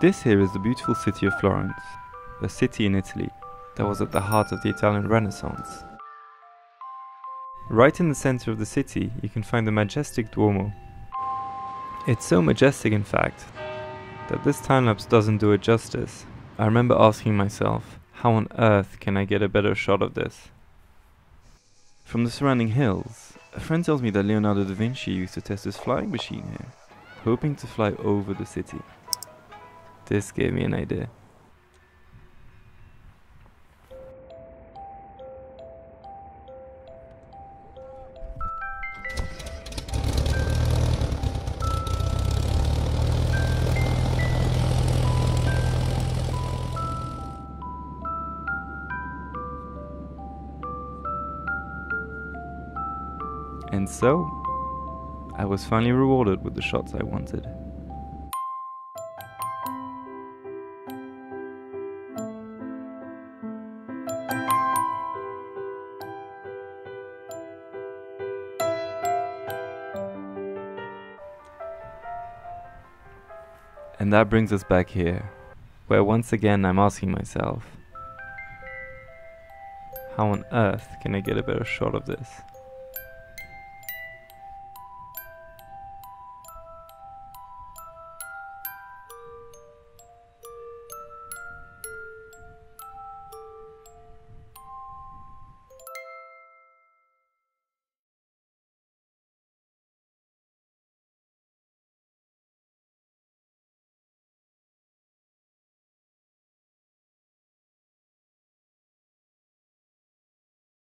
This here is the beautiful city of Florence, a city in Italy that was at the heart of the Italian Renaissance. Right in the center of the city, you can find the majestic Duomo. It's so majestic, in fact, that this time lapse doesn't do it justice. I remember asking myself, how on earth can I get a better shot of this? From the surrounding hills, a friend tells me that Leonardo da Vinci used to test his flying machine here, hoping to fly over the city. This gave me an idea. And so, I was finally rewarded with the shots I wanted. And that brings us back here, where once again I'm asking myself, how on earth can I get a better shot of this?